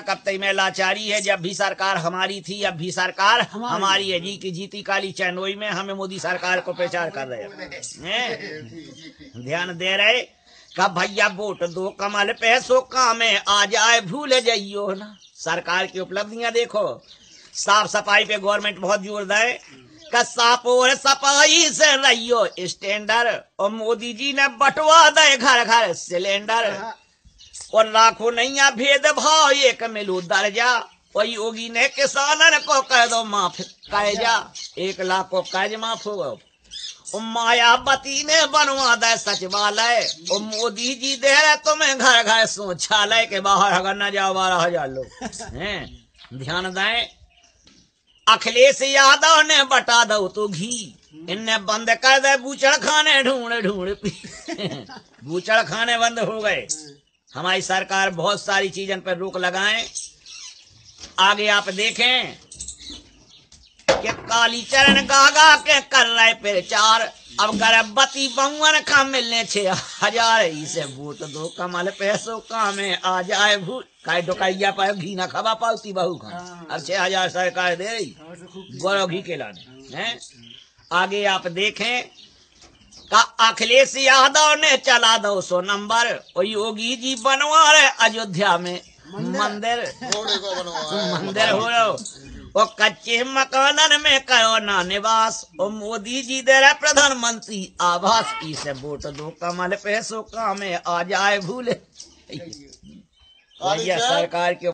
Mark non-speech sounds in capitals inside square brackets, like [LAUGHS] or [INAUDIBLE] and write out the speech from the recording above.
कब तक में लाचारी है जब भी सरकार हमारी थी अब भी सरकार हमारी। है। जी की जीती काली चैनोई में हमें मोदी सरकार को प्रचार कर रहे हैं। ध्यान दे रहे? कब भैया वोट दो कमल पे सो कामे आ जाए भूल जाइयो ना। सरकार की उपलब्धियाँ देखो। साफ़ सफ़ाई पे गवर्नमेंट बहुत ज़ोर दे। कसाप और सफ़ाई से रहियो स्टैंडर। और मोदी जी ने बटवा दे घर घर सिलेंडर और लाखों नैया भेदभाव एक मिलू दर्जा। और योगी ने किसानन को कह दो माफ़ कर्जा एक लाख को कर्ज माफ़ और मायावती ने बनवा दे सचिवालय। और मोदी जी दे रहे तुम्हें घर घर शौचालय के बाहर अगर न जाओ बारह हज़ार लोग। [LAUGHS] हैं? ध्यान दें अखिलेश यादव ने बटा दो तो घी। इनने बंद कर दे बूचड़ खाने ढूंढ ढूंढ [LAUGHS] बूचड़ खाने बंद हो गए। हमारी सरकार बहुत सारी चीज़ों पर रोक लगाए। आगे आप देखें कि कालीचरण गागा के कर रहे प्रचार अब गर्भवती बहुअन का मिलने छे हज़ार। इसे वोट दो कमल पैसो का में आ जाए भूल। काय डोकाइया पाए घी ना खबा पालती बहू का? अब छह हज़ार सरकार दे रही। गौरव घी के लाने हैं? आगे आप देखें का अखिलेश यादव ने चला दो सौ नंबर। और योगी जी बनवा रहे अयोध्या में। मंदिर? मंदिर। हो रहो और कच्चे मकानन में करो ना निवास। और मोदी जी दे रहे प्रधानमंत्री। आवास इसे वोट दो कमल पैसों का में आ जाए भूले। सरकार के